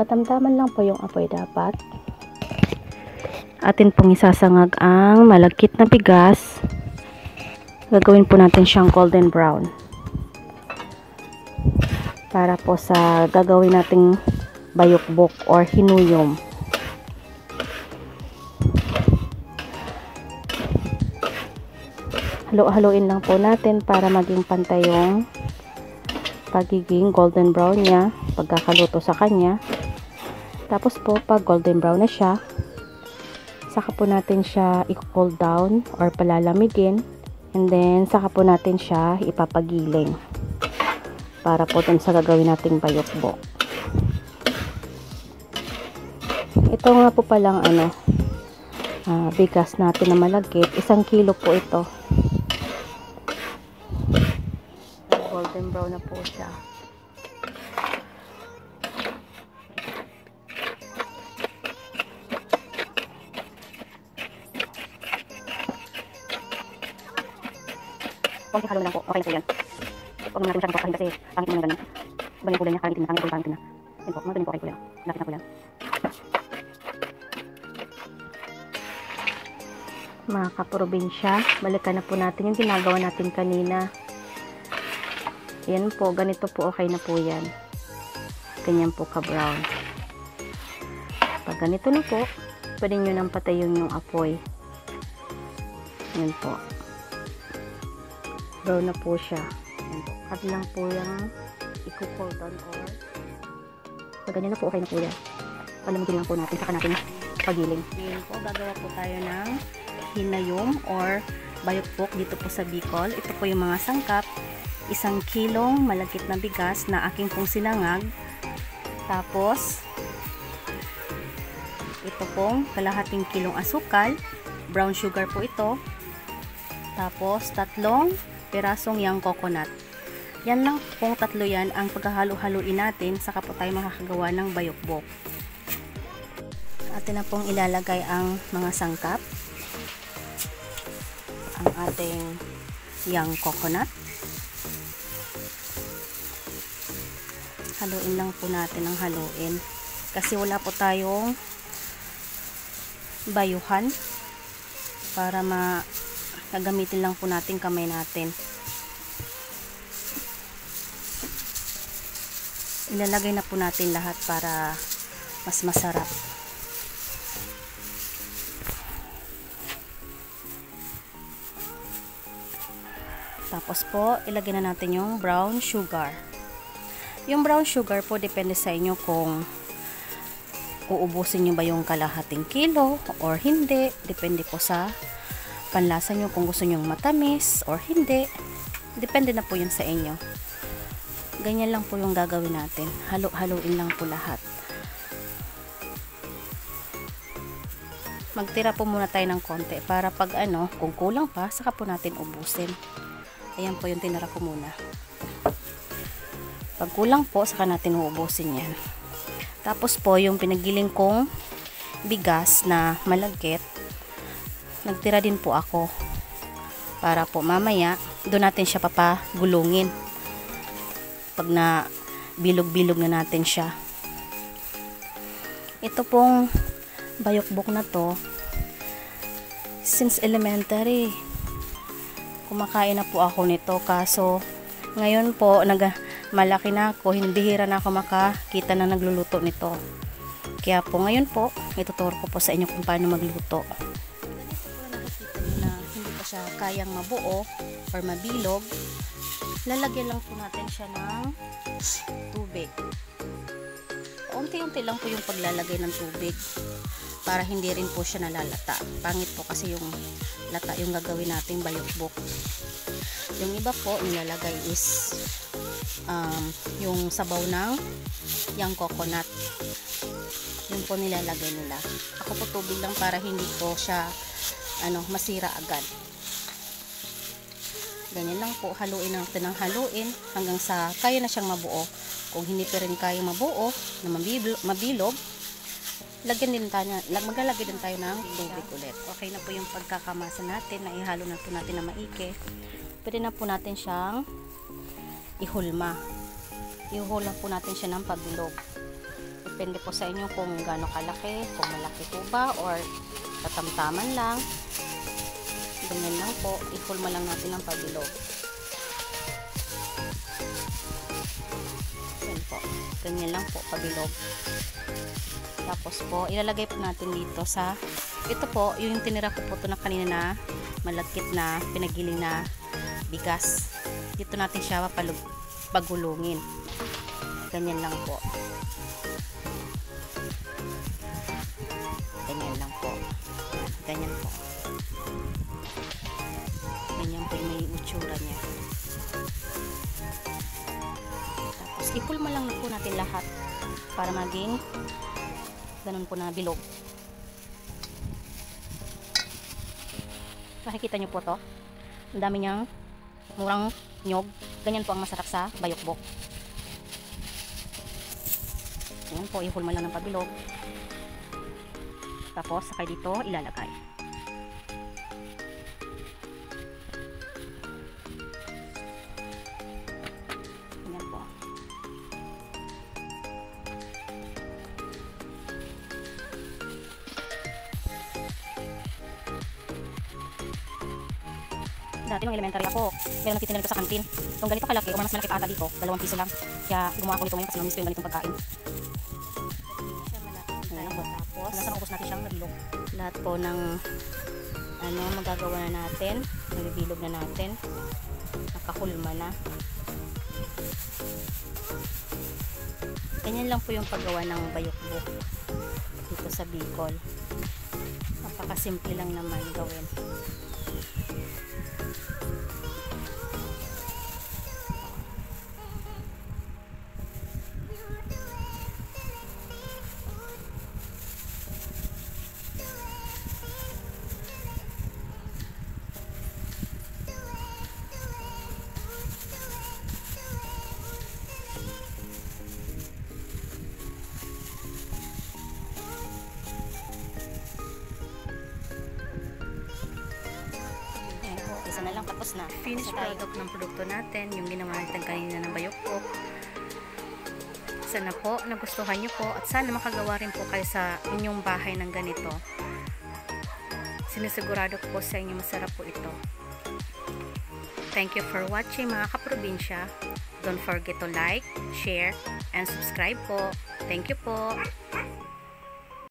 Katamtaman lang po yung apoy dapat. Atin pong isasangag ang malagkit na bigas. Gagawin po natin siyang golden brown. Para po sa gagawin nating bayukbok or hinuyom. Halo-haloin lang po natin para maging pantay yung pagiging golden brown niya pagkakaluto sa kanya. Tapos po, pag golden brown na siya, saka po natin siya i-cool down or palalamigin. And then, saka po natin siya ipapagiling para po dun sa gagawin nating bayokbok. Ito nga po palang ano, uh, bigas natin na malagkit. Isang kilo po ito. Golden brown na po siya. Konti halo lang po. Okay na po yan. Huwag natin siyang papahin kasi pangit mo ng ganun. Ibang yung kulay niya, pangit na, pangit na, pangit na. Yan po, mga ganun po okay po yan. Lapit na po yan. Mga kaprobinsya, balikan na po natin yung ginagawa natin kanina. Yan po, ganito po okay na po yan. Ganyan po ka-brown. Pag ganito na po, pwede nyo nang patayin yung apoy. Yan po brown na po siya. Ayan po. Cut lang po yung i-cool down or pag ganyan na po, okay na po yan. Palamigin lang po natin, saka natin pagiling. Ngayon po, gagawa po tayo ng hinayom or bayokpok dito po sa Bicol. Ito po yung mga sangkap. Isang kilong malagkit na bigas na aking pong sinangag. Tapos, ito pong kalahating kilong asukal. Brown sugar po ito. Tapos, tatlong pirasong yang coconut. Yan lang kung tatlo yan ang paghahalo-haluin natin saka po tayo makakagawa ng bayokbok. Atin na pong ilalagay ang mga sangkap. Ang ating yang coconut. Haluin lang po natin ang haluin. Kasi wala po tayong bayuhan para ma gagamitin lang po natin kamay natin. Ilalagay na po natin lahat para mas masarap. Tapos po ilagay na natin yung brown sugar. Yung brown sugar po depende sa inyo kung uubusin nyo ba yung kalahating kilo or hindi. Depende po sa panlasa nyo kung gusto nyong matamis or hindi. Depende na po yun sa inyo. Ganyan lang po yung gagawin natin. Halo-haloin lang po lahat. Magtira po muna tayo ng konti para pag ano, kung kulang pa, saka po natin ubusin. Ayan po yung tinara ko muna. Pag kulang po, saka natin uubusin yan. Tapos po, yung pinagiling kong bigas na malagkit, nagtira din po ako. Para po mamaya doon natin siya papagulungin. Pag na bilog-bilog na natin siya. Ito pong bayokbok na to since elementary kumakain na po ako nito. Kaso ngayon po nag malaki na ako hindi hira na ako makakita na nagluluto nito. Kaya po ngayon po ituturo ko po sa inyo kung paano magluto siya kayang mabuo or mabilog, lalagyan lang po natin siya ng tubig. Unti-unti lang po yung paglalagay ng tubig para hindi rin po siya nalalata. Pangit po kasi yung lata yung gagawin nating bayokbok. Yung iba po nilalagay is um, yung sabaw ng yung coconut. Yung po nilalagay nila. Ako po tubig lang para hindi po siya ano, masira agad ganyan lang po haluin natin ng haluin hanggang sa kaya na siyang mabuo. Kung hindi pa rin kaya mabuo na mabilog lagyan din tayo maglalagay din tayo ng tubig ulit. Okay na po yung pagkakamasa natin na ihalo na po natin na maike pwede na po natin siyang ihulma. Ihulma po natin siya ng pabilog. Depende po sa inyo kung gaano kalaki, kung malaki po ba or tatamtaman lang. Ganyan lang po. I-forma lang natin ang pabilog. Yan po. Ganyan lang po pabilog. Tapos po, ilalagay po natin dito sa ito po, yung tinira ko po ito na kanina na malagkit na pinagiling na bigas. Dito natin siya mapalug pagulungin. Ganyan lang po. Ganyan lang po. Ganyan po. Utsura niya. Tapos, ikulma lang po natin lahat para maging ganun po na bilog. Makikita nyo po to. Ang dami niyang murang nyog. Ganyan po ang masarap sa bayokbok. Ayan po, ihulma lang ng pabilog. Tapos, sakay dito, ilalagay. Dati nung elementary ako, meron nagtitinda nito sa kantin. Itong ganito kalaki, o mas malaki pa ata dito, dalawang piso lang. Kaya gumawa ako nito ngayon kasi namiss ko yung ganitong pagkain. Ayan po. Tapos, nasa ubos natin siyang nabilog. Lahat po ng ano, magagawa na natin. Nabibilog na natin. Nakahulma na. Ganyan lang po yung paggawa ng bayokbok dito sa Bicol. Napakasimple lang naman gawin. Isa na lang tapos na. finished product ng produkto natin, yung ginawa natin kanina ng bayokbok. Sana po nagustuhan nyo po at sana makagawa rin po kayo sa inyong bahay ng ganito. Sinisigurado ko po sa inyo masarap po ito. Thank you for watching mga kaprobinsya. Don't forget to like, share, and subscribe po. Thank you po.